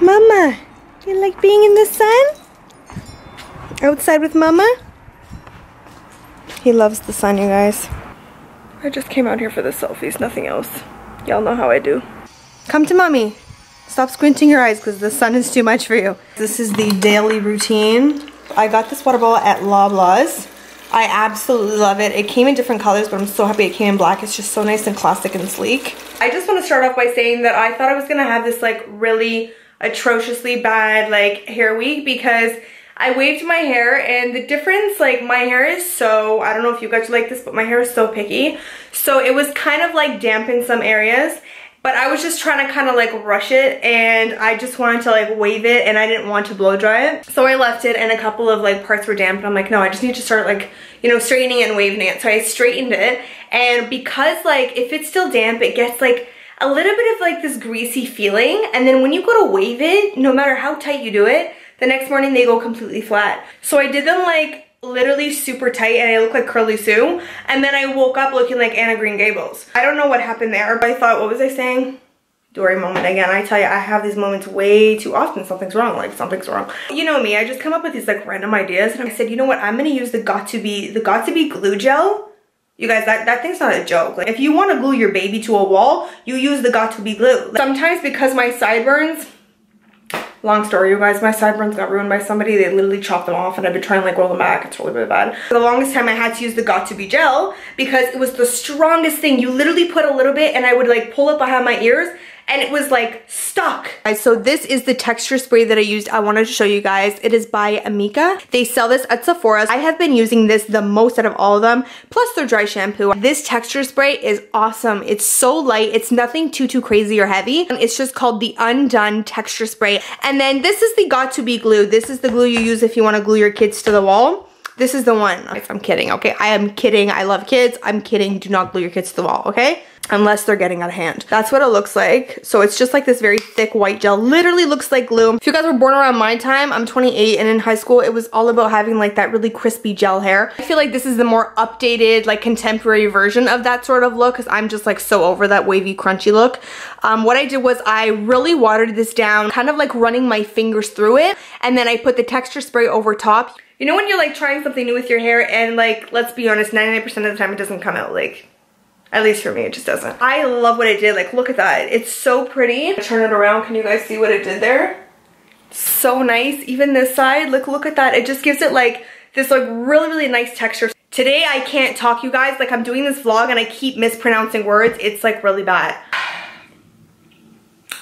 Mama, you like being in the sun? Outside with Mama? He loves the sun, you guys. I just came out here for the selfies, nothing else. Y'all know how I do. Come to Mommy. Stop squinting your eyes because the sun is too much for you. This is the daily routine. I got this water bottle at Loblaws. I absolutely love it. It came in different colors, but I'm so happy it came in black. It's just so nice and classic and sleek. I just want to start off by saying that I thought I was going to have this like really atrociously bad like hair week because I waved my hair and the difference like my hair is so I don't know if you guys like this but my hair is so picky so it was kind of like damp in some areas but I was just trying to kind of like rush it and I just wanted to like wave it and I didn't want to blow dry it. So I left it and a couple of like parts were damp and I'm like, no, I just need to start like, you know, straightening and waving it. So I straightened it and because like if it's still damp, it gets like a little bit of like this greasy feeling and then when you go to wave it, no matter how tight you do it, the next morning they go completely flat. So I did them like literally super tight and I look like Curly Sue and then I woke up looking like Anna Green Gables. I don't know what happened there but I thought, what was I saying? Dory moment again. I tell you, I have these moments way too often. Something's wrong, like something's wrong. You know me, I just come up with these like random ideas and I said, you know what, I'm gonna use the Got To Be, the Got To Be glue gel you guys, that, that thing's not a joke. Like, if you want to glue your baby to a wall, you use the got to be glue. Sometimes because my sideburns, long story, you guys, my sideburns got ruined by somebody. They literally chopped them off and I've been trying to like roll them back. It's really, really bad. For the longest time, I had to use the got to be gel because it was the strongest thing. You literally put a little bit and I would like pull it behind my ears and it was like stuck. So this is the texture spray that I used. I wanted to show you guys. It is by Amika. They sell this at Sephora. I have been using this the most out of all of them, plus their dry shampoo. This texture spray is awesome. It's so light. It's nothing too, too crazy or heavy. And it's just called the Undone Texture Spray. And then this is the Got To Be glue. This is the glue you use if you want to glue your kids to the wall. This is the one. I'm kidding, okay? I am kidding. I love kids. I'm kidding. Do not glue your kids to the wall, okay? unless they're getting out of hand. That's what it looks like. So it's just like this very thick white gel. Literally looks like glue. If you guys were born around my time, I'm 28 and in high school it was all about having like that really crispy gel hair. I feel like this is the more updated like contemporary version of that sort of look because I'm just like so over that wavy crunchy look. Um, what I did was I really watered this down kind of like running my fingers through it and then I put the texture spray over top. You know when you're like trying something new with your hair and like let's be honest 99% of the time it doesn't come out like at least for me, it just doesn't. I love what it did. Like, look at that. It's so pretty. Turn it around. Can you guys see what it did there? So nice. Even this side, look, look at that. It just gives it like this like really, really nice texture. Today, I can't talk, you guys. Like, I'm doing this vlog and I keep mispronouncing words. It's like really bad.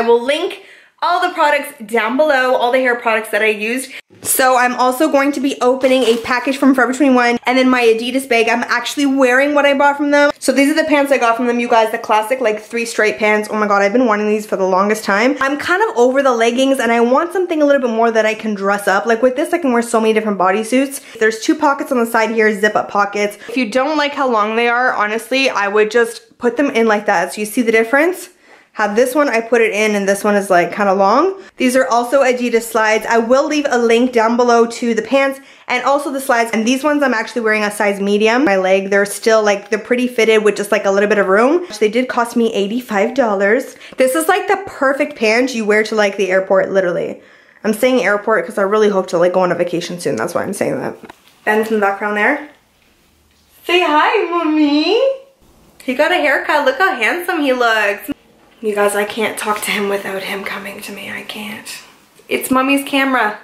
I will link all the products down below, all the hair products that I used. So I'm also going to be opening a package from Forever 21 and then my Adidas bag. I'm actually wearing what I bought from them. So these are the pants I got from them, you guys, the classic like three stripe pants. Oh my god, I've been wanting these for the longest time. I'm kind of over the leggings and I want something a little bit more that I can dress up. Like with this, I can wear so many different bodysuits. There's two pockets on the side here, zip up pockets. If you don't like how long they are, honestly, I would just put them in like that. So you see the difference? Have this one, I put it in and this one is like kind of long. These are also Adidas slides. I will leave a link down below to the pants and also the slides. And these ones I'm actually wearing a size medium. My leg, they're still like, they're pretty fitted with just like a little bit of room. They did cost me $85. This is like the perfect pants you wear to like the airport, literally. I'm saying airport because I really hope to like go on a vacation soon. That's why I'm saying that. Ben in the background there. Say hi, mommy. He got a haircut. Look how handsome he looks. You guys, I can't talk to him without him coming to me. I can't. It's mommy's camera.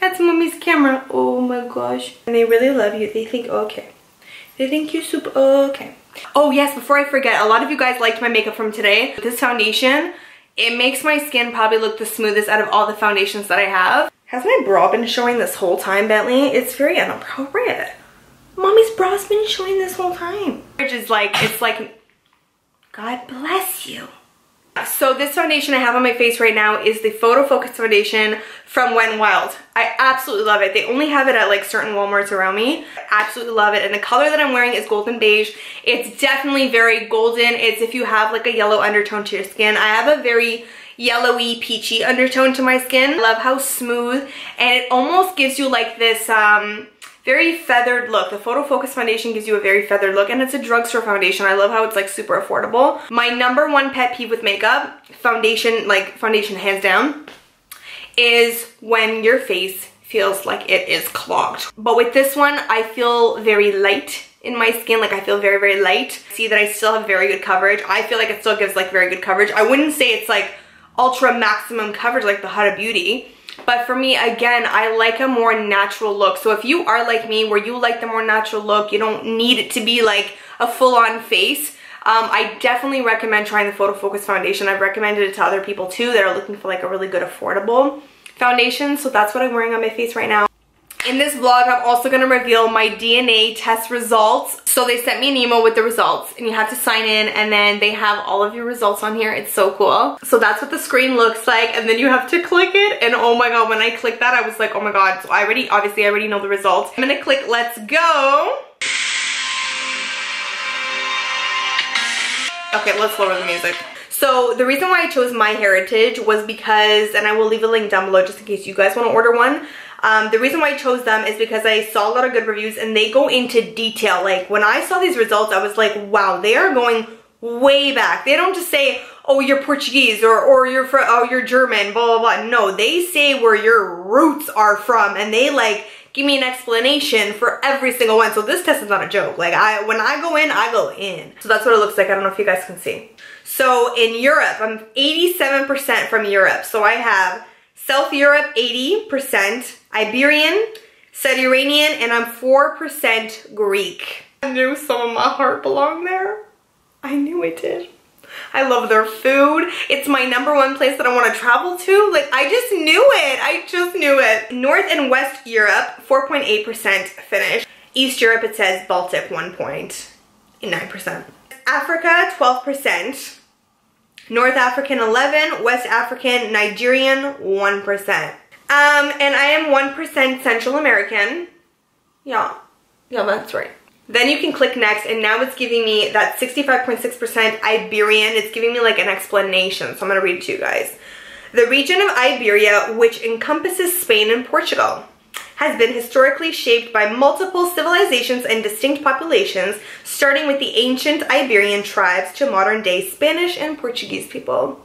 That's mommy's camera. Oh my gosh. And they really love you. They think, okay. They think you're super okay. Oh yes, before I forget, a lot of you guys liked my makeup from today. This foundation, it makes my skin probably look the smoothest out of all the foundations that I have. Has my bra been showing this whole time, Bentley? It's very inappropriate. Mommy's bra's been showing this whole time. Which is like, it's like, God bless you. So this foundation I have on my face right now is the Photo Focus foundation from Wet n Wild. I absolutely love it. They only have it at like certain Walmarts around me. I absolutely love it. And the color that I'm wearing is golden beige. It's definitely very golden. It's if you have like a yellow undertone to your skin. I have a very yellowy peachy undertone to my skin. I love how smooth and it almost gives you like this um very feathered look. The Photo Focus foundation gives you a very feathered look and it's a drugstore foundation. I love how it's like super affordable. My number one pet peeve with makeup, foundation, like foundation hands down, is when your face feels like it is clogged. But with this one, I feel very light in my skin. Like I feel very, very light. See that I still have very good coverage. I feel like it still gives like very good coverage. I wouldn't say it's like ultra maximum coverage like the Huda Beauty. But for me, again, I like a more natural look. So if you are like me, where you like the more natural look, you don't need it to be like a full-on face, um, I definitely recommend trying the Photo Focus foundation. I've recommended it to other people too that are looking for like a really good affordable foundation. So that's what I'm wearing on my face right now. In this vlog, I'm also gonna reveal my DNA test results. So they sent me an email with the results and you have to sign in and then they have all of your results on here. It's so cool. So that's what the screen looks like and then you have to click it and oh my god, when I clicked that, I was like, oh my god. So I already, obviously I already know the results. I'm gonna click let's go. Okay, let's lower the music. So the reason why I chose My Heritage was because, and I will leave a link down below just in case you guys want to order one. Um, the reason why I chose them is because I saw a lot of good reviews and they go into detail. Like when I saw these results, I was like, wow, they are going way back. They don't just say, oh, you're Portuguese or, or you're from, oh, you're German, blah, blah, blah. No, they say where your roots are from and they like give me an explanation for every single one. So this test is not a joke. Like I, when I go in, I go in. So that's what it looks like. I don't know if you guys can see. So in Europe, I'm 87% from Europe. So I have South Europe 80%, Iberian, Saudi Iranian, and I'm 4% Greek. I knew some of my heart belonged there. I knew it did. I love their food. It's my number one place that I want to travel to. Like, I just knew it. I just knew it. North and West Europe, 4.8% Finnish. East Europe, it says Baltic, 1.9%. Africa, 12%. North African 11, West African, Nigerian 1%. Um, and I am 1% Central American. Yeah, yeah, that's right. Then you can click next and now it's giving me that 65.6% Iberian. It's giving me like an explanation. So I'm gonna read it to you guys. The region of Iberia, which encompasses Spain and Portugal, has been historically shaped by multiple civilizations and distinct populations, starting with the ancient Iberian tribes to modern day Spanish and Portuguese people.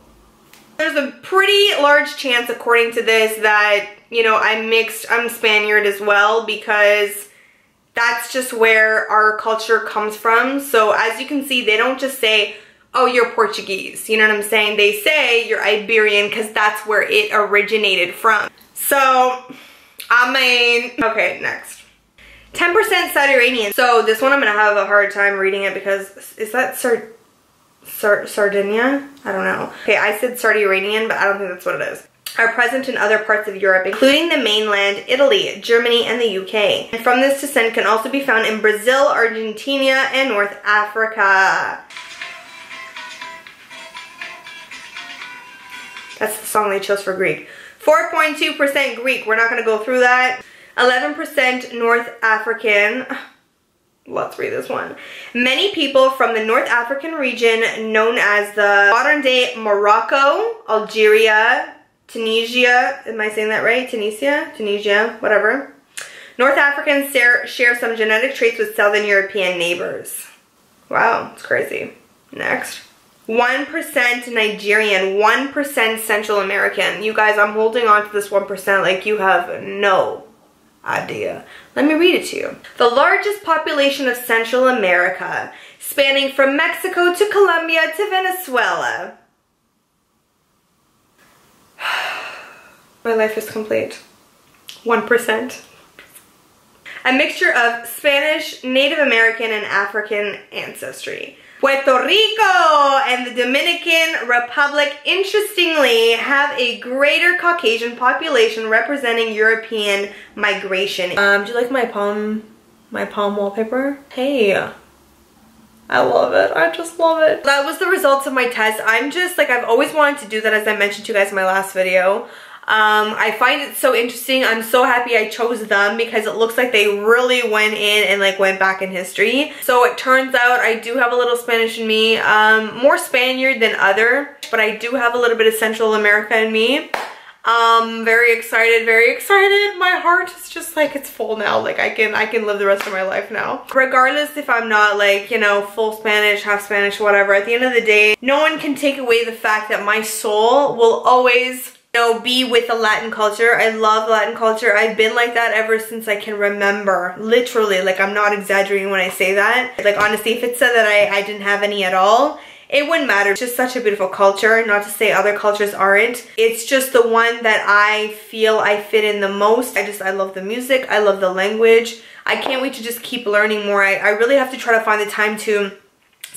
There's a pretty large chance, according to this, that, you know, I'm mixed, I'm Spaniard as well, because that's just where our culture comes from. So as you can see, they don't just say, oh, you're Portuguese. You know what I'm saying? They say you're Iberian because that's where it originated from. So I mean, okay, next. 10% Saudi Iranian. So this one I'm gonna have a hard time reading it because, is that Sard Sard Sardinia? I don't know. Okay, I said Saudi Iranian, but I don't think that's what it is are present in other parts of Europe, including the mainland, Italy, Germany, and the UK. And from this descent can also be found in Brazil, Argentina, and North Africa. That's the song they chose for Greek. 4.2% Greek. We're not going to go through that. 11% North African. Let's read this one. Many people from the North African region known as the modern day Morocco, Algeria, Tunisia, am I saying that right? Tunisia? Tunisia, whatever. North Africans share, some genetic traits with Southern European neighbors. Wow, it's crazy. Next. 1% Nigerian, 1% Central American. You guys, I'm holding on to this 1% like you have no idea. Let me read it to you. The largest population of Central America, spanning from Mexico to Colombia to Venezuela. My life is complete. 1%. A mixture of Spanish, Native American, and African ancestry. Puerto Rico and the Dominican Republic, interestingly, have a greater Caucasian population representing European migration. Um, do you like my palm, my palm wallpaper? Hey, I love it. I just love it. That was the results of my test. I'm just like, I've always wanted to do that as I mentioned to you guys in my last video. Um, I find it so interesting. I'm so happy I chose them because it looks like they really went in and like went back in history. So it turns out I do have a little Spanish in me. Um, more Spaniard than other, but I do have a little bit of Central America in me. Um, very excited, very excited. My heart is just like, it's full now. Like I can, I can live the rest of my life now. Regardless if I'm not like, you know, full Spanish, half Spanish, whatever. At the end of the day, no one can take away the fact that my soul will always you know, be with the Latin culture. I love Latin culture. I've been like that ever since I can remember. Literally, like I'm not exaggerating when I say that. Like honestly, if it said that I, I didn't have any at all, it wouldn't matter. It's just such a beautiful culture. Not to say other cultures aren't. It's just the one that I feel I fit in the most. I just, I love the music. I love the language. I can't wait to just keep learning more. I, I really have to try to find the time to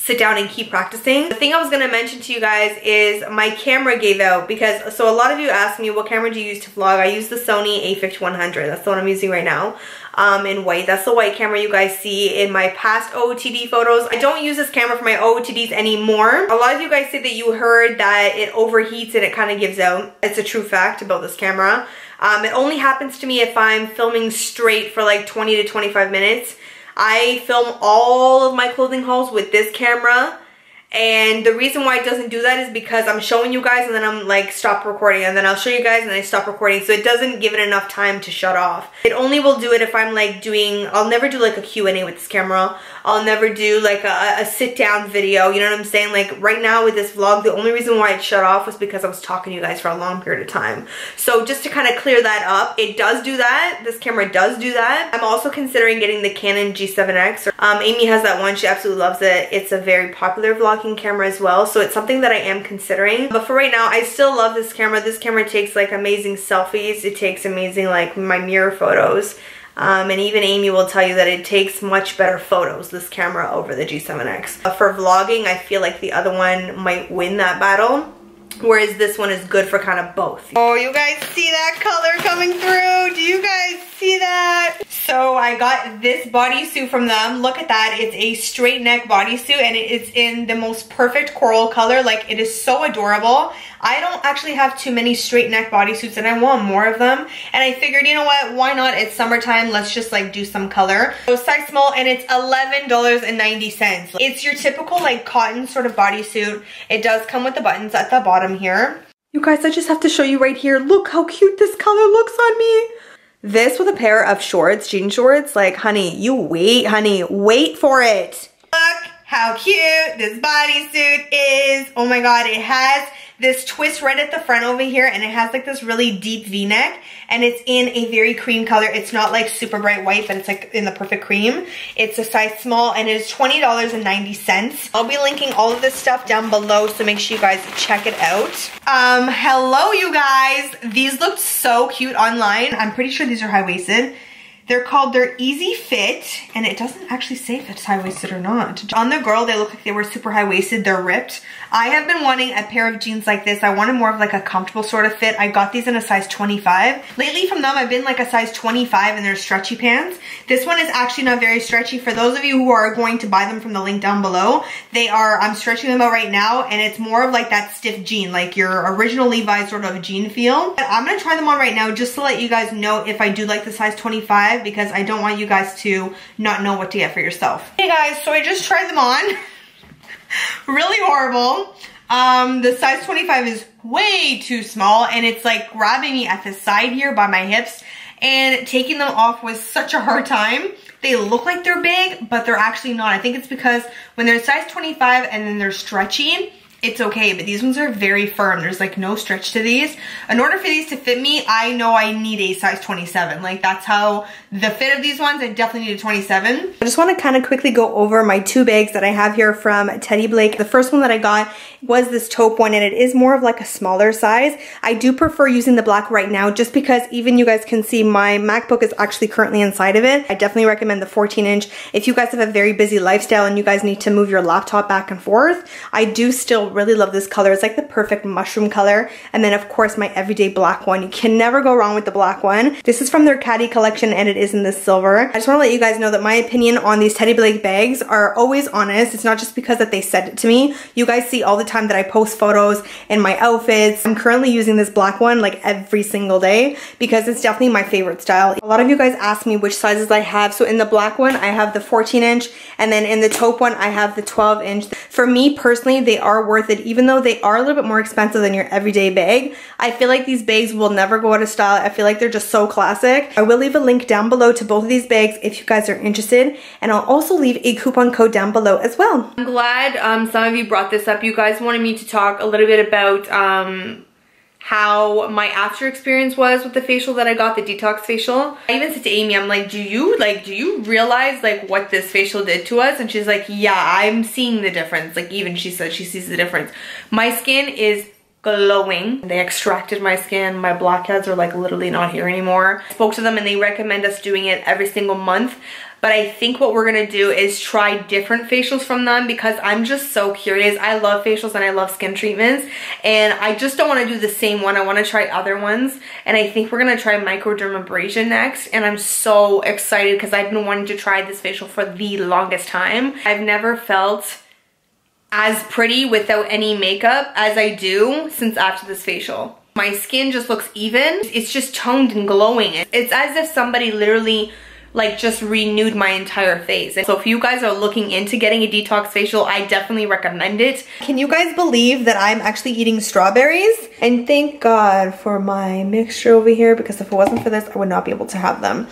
sit down and keep practicing. The thing I was gonna mention to you guys is my camera gave out because, so a lot of you asked me, what camera do you use to vlog? I use the Sony a5100. That's the one I'm using right now um, in white. That's the white camera you guys see in my past OOTD photos. I don't use this camera for my OOTDs anymore. A lot of you guys say that you heard that it overheats and it kind of gives out. It's a true fact about this camera. Um, it only happens to me if I'm filming straight for like 20 to 25 minutes. I film all of my clothing hauls with this camera and the reason why it doesn't do that is because I'm showing you guys and then I'm like stop recording and then I'll show you guys and I stop recording so it doesn't give it enough time to shut off. It only will do it if I'm like doing, I'll never do like a Q&A with this camera. I'll never do like a, a sit down video, you know what I'm saying? Like right now with this vlog, the only reason why it shut off was because I was talking to you guys for a long period of time. So just to kind of clear that up, it does do that. This camera does do that. I'm also considering getting the Canon G7X. Um, Amy has that one, she absolutely loves it. It's a very popular camera as well, so it's something that I am considering. But for right now, I still love this camera. This camera takes like amazing selfies. It takes amazing like my mirror photos. Um, and even Amy will tell you that it takes much better photos, this camera, over the G7X. But for vlogging, I feel like the other one might win that battle. Whereas this one is good for kind of both. Oh, you guys see that color coming through? Do you guys see that? So I got this bodysuit from them. Look at that. It's a straight neck bodysuit and it's in the most perfect coral color. Like it is so adorable. I don't actually have too many straight neck bodysuits and I want more of them. And I figured, you know what, why not? It's summertime, let's just like do some color. So size small and it's $11.90. It's your typical like cotton sort of bodysuit. It does come with the buttons at the bottom here. You guys, I just have to show you right here. Look how cute this color looks on me. This with a pair of shorts, jean shorts, like honey, you wait, honey, wait for it. Look how cute this bodysuit is. Oh my God, it has this twist right at the front over here and it has like this really deep v-neck and it's in a very cream color. It's not like super bright white, but it's like in the perfect cream. It's a size small and it is $20.90. I'll be linking all of this stuff down below, so make sure you guys check it out. Um, hello you guys. These looked so cute online. I'm pretty sure these are high-waisted. They're called their Easy Fit, and it doesn't actually say if it's high-waisted or not. On the girl, they look like they were super high-waisted. They're ripped. I have been wanting a pair of jeans like this. I wanted more of like a comfortable sort of fit. I got these in a size 25. Lately from them, I've been like a size 25 in their stretchy pants. This one is actually not very stretchy. For those of you who are going to buy them from the link down below, they are, I'm stretching them out right now, and it's more of like that stiff jean, like your original Levi's sort of jean feel. But I'm gonna try them on right now just to let you guys know if I do like the size 25 because I don't want you guys to not know what to get for yourself. Hey guys, so I just tried them on. really horrible. Um, the size 25 is way too small and it's like grabbing me at the side here by my hips and taking them off was such a hard time. They look like they're big, but they're actually not. I think it's because when they're size 25 and then they're stretchy, it's okay, but these ones are very firm. There's like no stretch to these. In order for these to fit me, I know I need a size 27. Like that's how the fit of these ones, I definitely need a 27. I just want to kind of quickly go over my two bags that I have here from Teddy Blake. The first one that I got was this taupe one and it is more of like a smaller size. I do prefer using the black right now just because even you guys can see my MacBook is actually currently inside of it. I definitely recommend the 14 inch. If you guys have a very busy lifestyle and you guys need to move your laptop back and forth, I do still really love this color. It's like the perfect mushroom color. And then of course my everyday black one. You can never go wrong with the black one. This is from their Caty collection and it is in this silver. I just want to let you guys know that my opinion on these Teddy Blake bags are always honest. It's not just because that they said it to me. You guys see all the time that I post photos in my outfits. I'm currently using this black one like every single day because it's definitely my favorite style. A lot of you guys ask me which sizes I have. So in the black one, I have the 14 inch and then in the taupe one, I have the 12 inch. For me personally, they are worth it even though they are a little bit more expensive than your everyday bag. I feel like these bags will never go out of style. I feel like they're just so classic. I will leave a link down below to both of these bags if you guys are interested. And I'll also leave a coupon code down below as well. I'm glad um, some of you brought this up. You guys wanted me to talk a little bit about um, how my after experience was with the facial that I got, the detox facial. I even said to Amy, I'm like, do you like, do you realize like what this facial did to us? And she's like, yeah, I'm seeing the difference. Like even she said she sees the difference. My skin is glowing. They extracted my skin. My blackheads are like literally not here anymore. Spoke to them and they recommend us doing it every single month but I think what we're gonna do is try different facials from them because I'm just so curious. I love facials and I love skin treatments and I just don't wanna do the same one. I wanna try other ones and I think we're gonna try microdermabrasion next and I'm so excited because I've been wanting to try this facial for the longest time. I've never felt as pretty without any makeup as I do since after this facial. My skin just looks even. It's just toned and glowing. It's as if somebody literally like just renewed my entire face. And so if you guys are looking into getting a detox facial, I definitely recommend it. Can you guys believe that I'm actually eating strawberries? And thank God for my mixture over here because if it wasn't for this, I would not be able to have them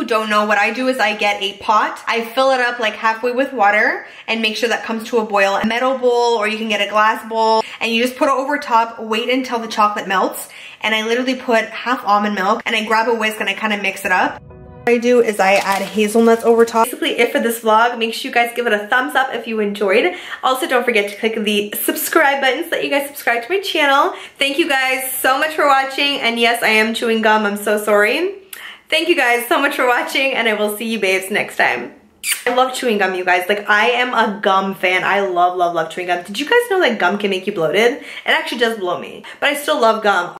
who don't know, what I do is I get a pot, I fill it up like halfway with water and make sure that comes to a boil. A metal bowl or you can get a glass bowl and you just put it over top, wait until the chocolate melts and I literally put half almond milk and I grab a whisk and I kind of mix it up. I do is I add hazelnuts over top. Basically it for this vlog. Make sure you guys give it a thumbs up if you enjoyed. Also don't forget to click the subscribe button so that you guys subscribe to my channel. Thank you guys so much for watching and yes I am chewing gum. I'm so sorry. Thank you guys so much for watching and I will see you babes next time. I love chewing gum, you guys. Like, I am a gum fan. I love, love, love chewing gum. Did you guys know that gum can make you bloated? It actually does blow me, but I still love gum.